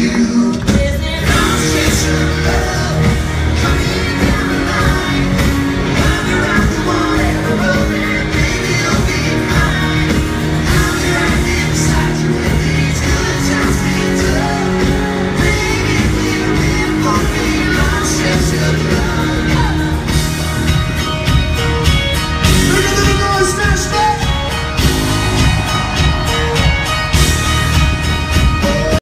you.